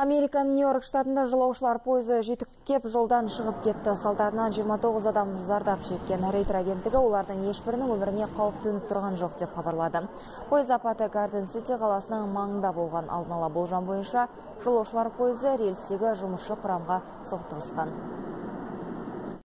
Американың Нью-Йорк штатында жолаушылар пойызы жетіккеп жолдан шығып кетті. Салдарынан 29 адам зардап шеккен. Рейтер агенттігі олардың ешбірінің өміріне қауіп төніп тұрған жоқ деп хабарлады. Пойыз апаты Гарден Сити қаласының маңында болған алдын ала болжам бойынша жолаушылар пойызы рельстегі жұмысшы құрамға соқтығысқан.